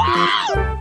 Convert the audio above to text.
哇！